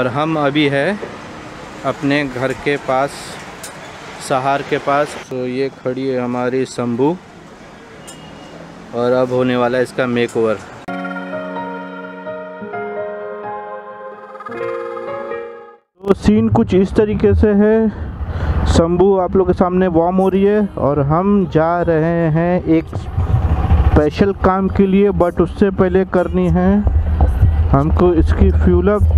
और हम अभी है अपने घर के पास, सहार के पास। तो ये खड़ी है हमारी शंभू और अब होने वाला है इसका मेक ओवर तो सीन कुछ इस तरीके से है। शंभू आप लोग के सामने वार्म हो रही है और हम जा रहे हैं एक स्पेशल काम के लिए बट उससे पहले करनी है हमको इसकी फ्यूलअप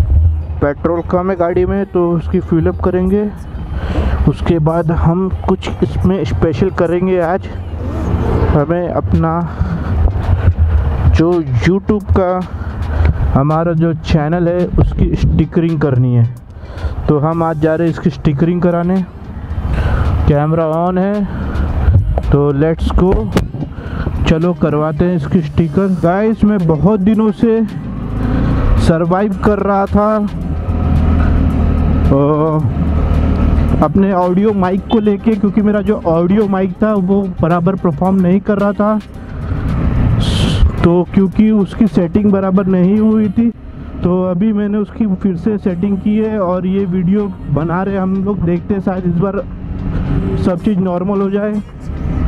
पेट्रोल कम है गाड़ी में तो उसकी फ्यूलअप करेंगे। उसके बाद हम कुछ इसमें स्पेशल करेंगे आज। हमें अपना जो यूट्यूब का हमारा जो चैनल है, उसकी स्टिकरिंग करनी है। तो हम आज जा रहे हैं इसकी स्टिकरिंग कराने। कैमरा ऑन है तो लेट्स गो चलो, करवाते हैं इसकी स्टिकर गाइस मैं बहुत दिनों से सरवाइव कर रहा था। अपने ऑडियो माइक को लेके, क्योंकि मेरा जो ऑडियो माइक था, वो बराबर परफॉर्म नहीं कर रहा था। तो क्योंकि उसकी सेटिंग बराबर नहीं हुई थी तो अभी मैंने उसकी फिर से सेटिंग की है और ये वीडियो बना रहे हम लोग। देखते हैं, शायद इस बार सब चीज़ नॉर्मल हो जाए।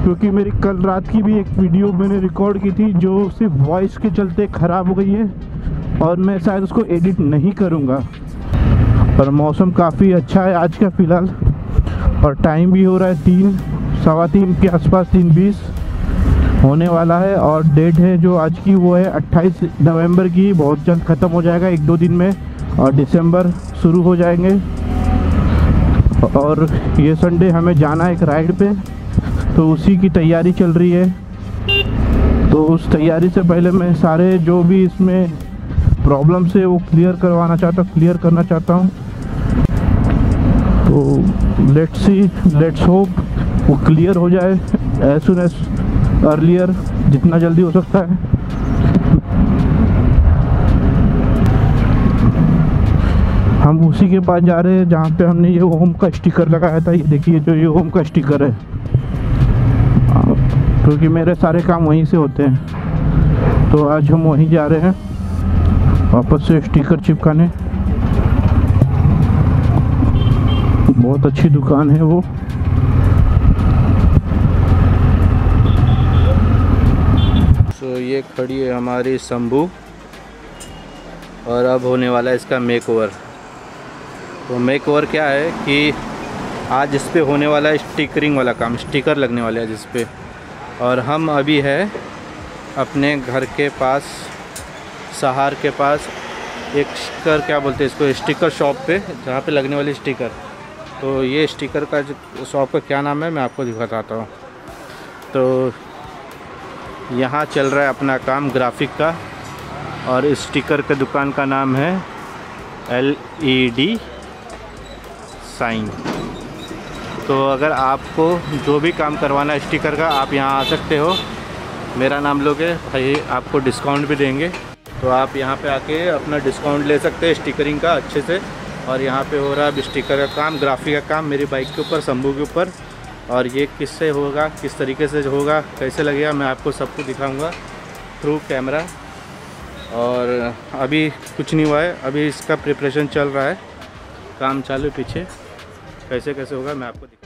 क्योंकि मेरी कल रात की भी एक वीडियो मैंने रिकॉर्ड की थी, जो सिर्फ़ वॉइस के चलते ख़राब हो गई है और मैं शायद उसको एडिट नहीं करूँगा। और मौसम काफ़ी अच्छा है आज का फ़िलहाल। और टाइम भी हो रहा है तीन, सवा तीन के आसपास तीन बीस होने वाला है। और डेट है जो आज की वो है 28 नवंबर की। बहुत जल्द ख़त्म हो जाएगा एक दो दिन में और दिसंबर शुरू हो जाएँगे। और ये संडे हमें जाना है एक राइड पे। तो उसी की तैयारी चल रही है। तो उस तैयारी से पहले मैं सारे जो भी इसमें प्रॉब्लम से वो क्लियर करवाना चाहता हूँ क्लियर करना चाहता हूँ। तो लेट्स सी लेट्स होप वो क्लियर हो जाए एज सुन एज अर्लियर जितना जल्दी हो सकता है। हम उसी के पास जा रहे हैं जहाँ पे हमने ये ओम का स्टिकर लगाया था। ये देखिए जो ये ओम का स्टिकर है। क्योंकि मेरे सारे काम वहीं से होते हैं। तो आज हम वहीं जा रहे हैं। वापस से स्टिकर चिपकाने। बहुत अच्छी दुकान है वो। तो ये खड़ी है हमारी शंभू और अब होने वाला है इसका मेक ओवर तो मेक ओवर क्या है कि आज इस पर होने वाला है स्टिकरिंग वाला काम स्टिकर लगने वाला है जिस पे। और हम अभी है अपने घर के पास, सहार के पास, एक स्टिकर क्या बोलते हैं इसको स्टिकर शॉप पे, जहाँ पे लगने वाली स्टिकर तो ये स्टिकर का शॉप का क्या नाम है, मैं आपको दिखाता हूँ। तो यहाँ चल रहा है अपना काम ग्राफिक का और स्टिकर के दुकान का नाम है एल ई डी साइन तो अगर आपको जो भी काम करवाना है स्टिकर का, आप यहाँ आ सकते हो। मेरा नाम लोगे, भाई आपको डिस्काउंट भी देंगे। तो आप यहाँ पे आके अपना डिस्काउंट ले सकते हैं स्टिकरिंग का अच्छे से। और यहाँ पे हो रहा है स्टिकर का काम, ग्राफी का काम मेरी बाइक के ऊपर, शंभू के ऊपर। और ये किससे होगा, किस तरीके से होगा, कैसे लगेगा, मैं आपको सब कुछ दिखाऊँगा थ्रू कैमरा और अभी कुछ नहीं हुआ है, अभी इसका प्रिपरेशन चल रहा है। काम चालू पीछे। कैसे कैसे होगा, मैं आपको दिखा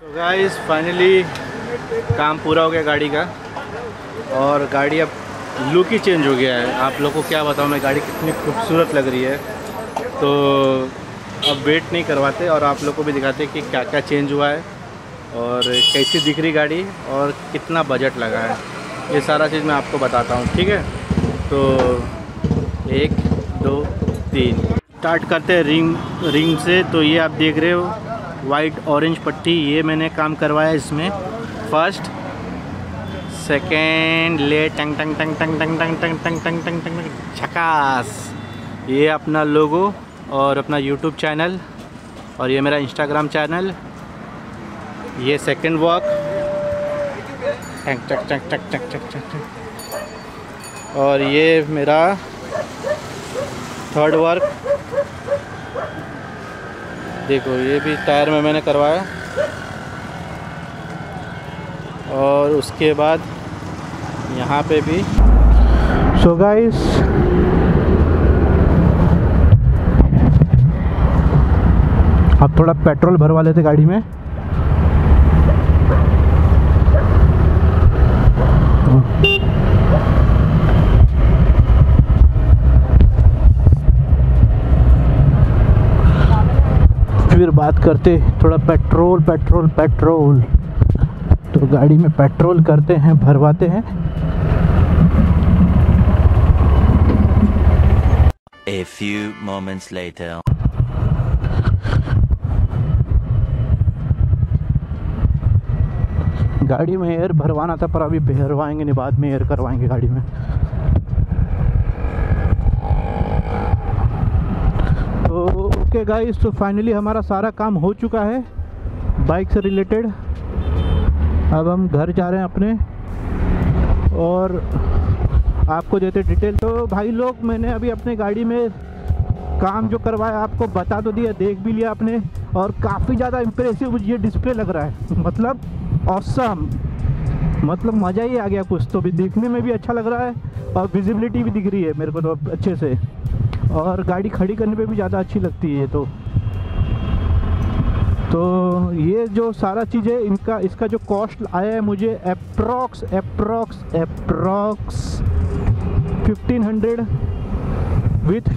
तो गाइस फाइनली काम पूरा हो गया गाड़ी का। और गाड़ी अब लुक ही चेंज हो गया है। आप लोग को क्या बताऊँ, मैं गाड़ी कितनी खूबसूरत लग रही है। तो अब वेट नहीं करवाते और आप लोग को भी दिखाते कि क्या क्या चेंज हुआ है और कैसी दिख रही गाड़ी और कितना बजट लगा है। ये सारा चीज़ मैं आपको बताता हूँ, ठीक है? तो एक, दो, तीन। स्टार्ट करते हैं रिंग रिंग से। तो ये आप देख रहे हो वाइट ऑरेंज पट्टी ये मैंने काम करवाया इसमें फ़र्स्ट सेकेंड ले टंग टंग टंग टंग टंग टंग टंग टंग टंग टंग टंग झकास ये अपना लोगो और अपना यूट्यूब चैनल और ये मेरा इंस्टाग्राम चैनल ये सेकंड वॉक टक टक टक टक और ये मेरा थर्ड वर्क देखो, ये भी टायर में मैंने करवाया। और उसके बाद यहाँ पे भी। सो गाइस अब थोड़ा पेट्रोल भरवा लेते गाड़ी में फिर बात करते थोड़ा पेट्रोल पेट्रोल पेट्रोल। तो गाड़ी में पेट्रोल करते हैं भरवाते हैं। A few moments later. गाड़ी में एयर भरवाना था पर अभी भरवाएँगे नहीं बाद में एयर करवाएँगे गाड़ी में तो ओके गाइस तो फाइनली हमारा सारा काम हो चुका है बाइक से रिलेटेड अब हम घर जा रहे हैं अपने, और आपको देते डिटेल तो भाई लोग, मैंने अभी अपने गाड़ी में काम जो करवाया, आपको बता तो दिया, देख भी लिया आपने, और काफ़ी ज़्यादा इम्प्रेसिव ये डिस्प्ले लग रहा है। मतलब औसम मतलब मज़ा ही आ गया कुछ तो भी। देखने में भी अच्छा लग रहा है, और विजिबिलिटी भी दिख रही है मेरे को तो अच्छे से। और गाड़ी खड़ी करने पे भी ज़्यादा अच्छी लगती है तो। तो ये जो सारा चीज़ है इनका इसका जो कॉस्ट आया है मुझे approx approx approx fifteen hundred with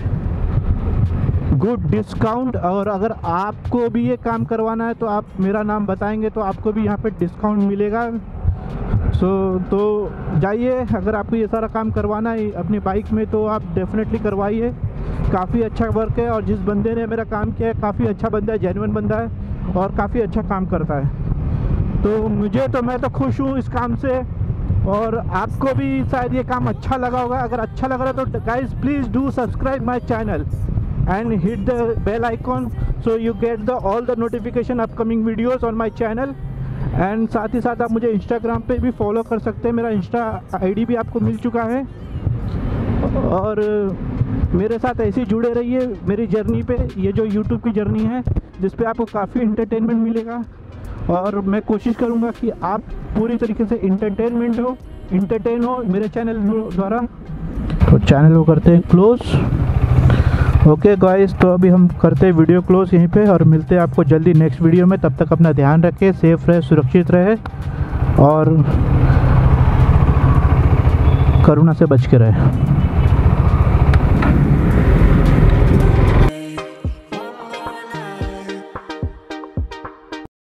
good discount और अगर आपको भी ये काम करवाना है तो आप मेरा नाम बताएँगे तो आपको भी यहाँ पे डिस्काउंट मिलेगा। सो so, तो जाइए अगर आपको ये सारा काम करवाना है अपनी बाइक में तो आप डेफिनेटली करवाइए। काफ़ी अच्छा वर्क है और जिस बंदे ने मेरा काम किया है, काफ़ी अच्छा बंदा है जेनवन बंदा है और काफ़ी अच्छा काम करता है। तो मुझे तो मैं तो खुश हूँ इस काम से और आपको भी शायद ये काम अच्छा लगा होगा। अगर अच्छा लग रहा है तो guys please do subscribe my channel and hit the bell icon so you get the, all the notification upcoming videos on my channel. And साथ ही साथ आप मुझे इंस्टाग्राम पे भी फॉलो कर सकते हैं। मेरा इंस्टा आईडी भी आपको मिल चुका है। और मेरे साथ ऐसे ही जुड़े रहिए मेरी जर्नी पे। ये जो यूट्यूब की जर्नी है, जिस पे आपको काफ़ी इंटरटेनमेंट मिलेगा। और मैं कोशिश करूँगा कि आप पूरी तरीके से इंटरटेनमेंट हो इंटरटेन हो मेरे चैनल द्वारा। तो चैनल को करते हैं क्लोज़ ओके गाइस तो अभी हम करते हैं वीडियो क्लोज यहीं पे और मिलते हैं आपको जल्दी नेक्स्ट वीडियो में। तब तक अपना ध्यान रखें सेफ़ रहे, सुरक्षित रहे और करुणा से बच के रहे।